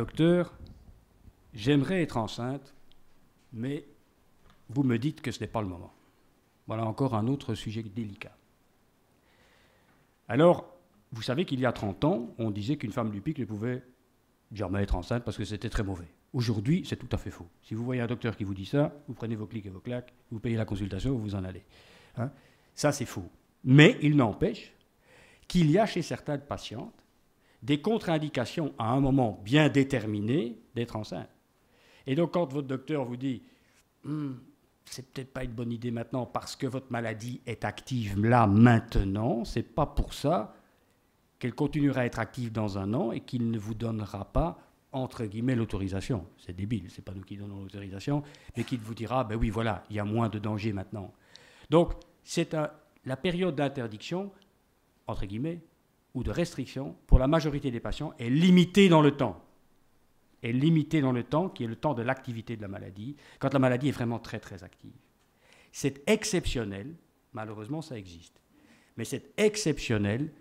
Docteur, j'aimerais être enceinte, mais vous me dites que ce n'est pas le moment. Voilà encore un autre sujet délicat. Alors, vous savez qu'il y a 30 ans, on disait qu'une femme du pic ne pouvait jamais être enceinte parce que c'était très mauvais. Aujourd'hui, c'est tout à fait faux. Si vous voyez un docteur qui vous dit ça, vous prenez vos clics et vos claques, vous payez la consultation, vous vous en allez. Hein? ça, c'est faux. Mais il n'empêche qu'il y a chez certaines patientes des contre-indications à un moment bien déterminé d'être enceinte. Et donc, quand votre docteur vous dit hum, c'est peut-être pas une bonne idée maintenant parce que votre maladie est active là maintenant, c'est pas pour ça qu'elle continuera à être active dans un an et qu'il ne vous donnera pas entre guillemets l'autorisation. C'est débile, c'est pas nous qui donnons l'autorisation, mais qu'il vous dira ben oui voilà, il y a moins de danger maintenant. Donc c'est la période d'interdiction entre guillemets ou de restriction pour la majorité des patients est limitée dans le temps. Est limitée dans le temps qui est le temps de l'activité de la maladie, quand la maladie est vraiment très très active. C'est exceptionnel, malheureusement ça existe, mais c'est exceptionnel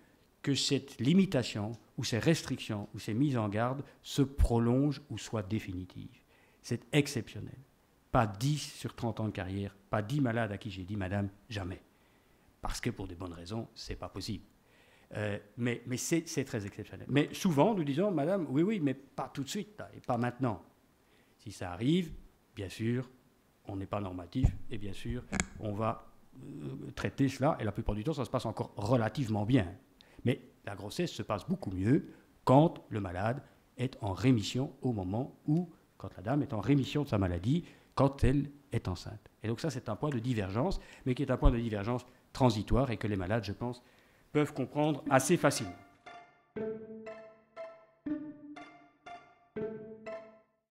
que cette limitation ou ces restrictions ou ces mises en garde se prolongent ou soient définitives. C'est exceptionnel. Pas 10 sur 30 ans de carrière, pas 10 malades à qui j'ai dit madame, jamais. Parce que pour des bonnes raisons, c'est pas possible. Euh, mais, c'est très exceptionnel. Mais souvent, nous disons, madame, oui, oui, mais pas tout de suite, et pas maintenant. Si ça arrive, bien sûr, on n'est pas normatif, et bien sûr, on va euh, traiter cela, et la plupart du temps, ça se passe encore relativement bien. Mais la grossesse se passe beaucoup mieux quand le malade est en rémission au moment où, quand la dame est en rémission de sa maladie, quand elle est enceinte. Et donc ça, c'est un point de divergence, mais qui est un point de divergence transitoire et que les malades, je pense, peuvent comprendre assez facilement.